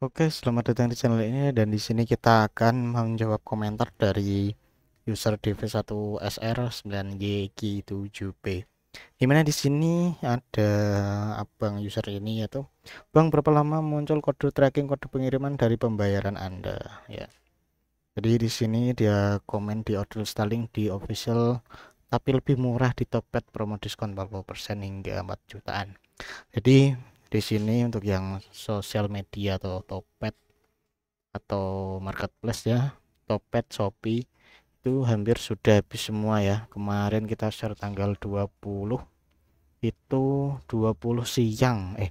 Oke, selamat datang di channel ini dan di sini kita akan menjawab komentar dari user DV1SR9YG7P. Di mana di sini ada abang user ini yaitu, Bang berapa lama muncul kode tracking kode pengiriman dari pembayaran Anda ya. Jadi di sini dia komen di order styling di official tapi lebih murah di Topet promo diskon 40% hingga 4 jutaan. Jadi di sini untuk yang sosial media atau Topet atau marketplace ya Topet Shopee itu hampir sudah habis semua ya. Kemarin kita share tanggal 20 itu 20 siang eh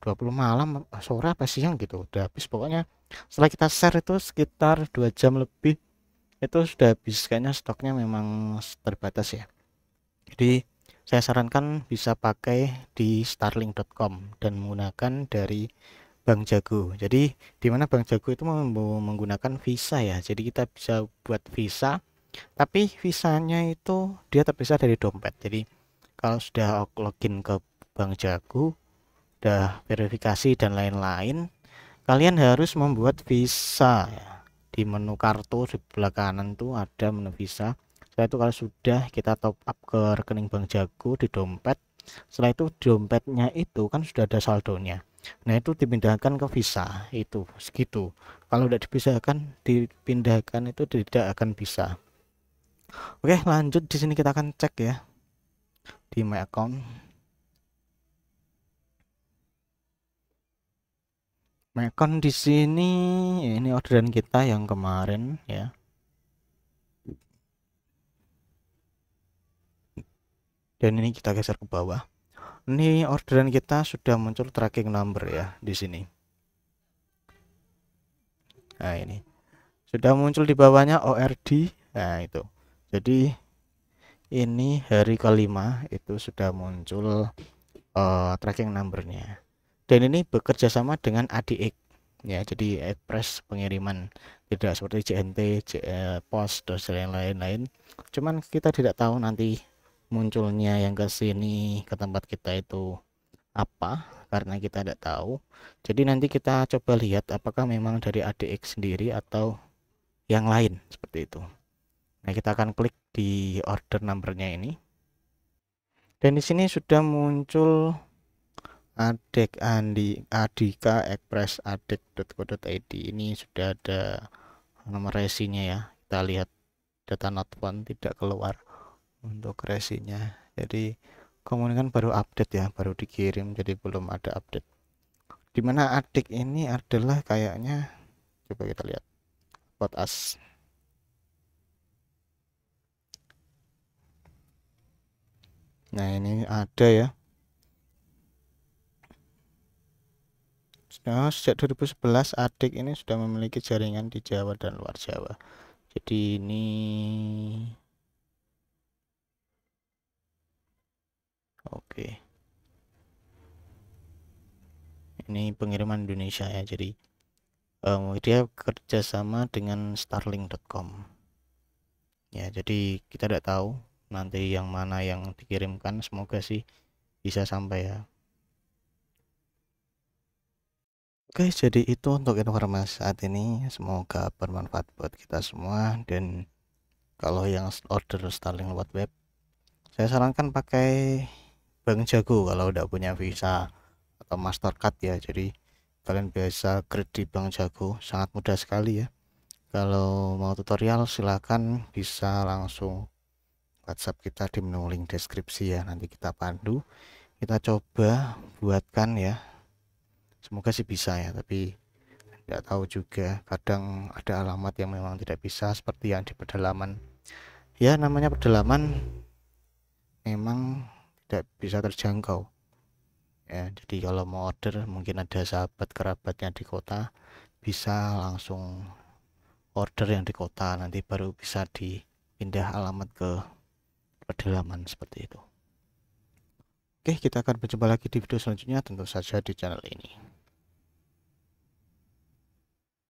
20 malam sore apa siang gitu udah habis. Pokoknya setelah kita share itu sekitar dua jam lebih itu sudah habis. Kayaknya stoknya memang terbatas ya. Jadi saya sarankan bisa pakai di starlink.com dan menggunakan dari Bank Jago. Jadi di mana Bank Jago itu menggunakan visa ya. Jadi kita bisa buat visa tapi visanya itu dia terpisah dari dompet. Jadi kalau sudah login ke Bank Jago, udah verifikasi dan lain-lain, kalian harus membuat visa ya. Di menu kartu di belakang kanan tuh ada menu visa setelah itu kalau sudah kita top up ke rekening bank jago di dompet setelah itu dompetnya itu kan sudah ada saldonya. Nah itu dipindahkan ke visa itu segitu. Kalau tidak dipisahkan dipindahkan itu tidak akan bisa. Oke lanjut di sini kita akan cek ya di my account. My account di sini ini orderan kita yang kemarin ya dan ini kita geser ke bawah. Ini orderan kita sudah muncul tracking number ya di sini. Nah ini. Sudah muncul di bawahnya ORD nah itu. Jadi ini hari kelima itu sudah muncul uh, tracking numbernya. Dan ini bekerja sama dengan ADX ya jadi express pengiriman. Tidak seperti JNT, eh, pos dan lain-lain. Cuman kita tidak tahu nanti munculnya yang ke sini ke tempat kita itu apa karena kita tidak tahu. Jadi nanti kita coba lihat apakah memang dari ADX sendiri atau yang lain seperti itu. Nah kita akan klik di order numbernya ini. Dan di sini sudah muncul adek andi adika express adek.co.id ini sudah ada nomor resinya ya. Kita lihat data not one tidak keluar untuk resinya jadi komunikan baru update ya baru dikirim jadi belum ada update. Di mana adik ini adalah kayaknya coba kita lihat pot as nah ini ada ya. Nah, sejak 2011 adik ini sudah memiliki jaringan di Jawa dan luar Jawa. Jadi ini oke ini pengiriman Indonesia ya jadi um, dia kerjasama dengan starlink.com ya jadi kita tidak tahu nanti yang mana yang dikirimkan semoga sih bisa sampai ya Oke, jadi itu untuk informasi saat ini. Semoga bermanfaat buat kita semua. Dan kalau yang order Starlink lewat web, saya sarankan pakai Bank Jago kalau udah punya Visa atau Mastercard ya. Jadi kalian biasa kredit di Bank Jago sangat mudah sekali ya. Kalau mau tutorial silahkan bisa langsung WhatsApp kita di menu link deskripsi ya. Nanti kita pandu kita coba buatkan ya. Semoga sih bisa ya tapi tidak tahu juga. Kadang ada alamat yang memang tidak bisa seperti yang di pedalaman. Ya namanya pedalaman memang tidak bisa terjangkau. Ya jadi kalau mau order mungkin ada sahabat kerabatnya di kota bisa langsung order yang di kota nanti baru bisa dipindah alamat ke pedalaman seperti itu. Oke kita akan berjumpa lagi di video selanjutnya tentu saja di channel ini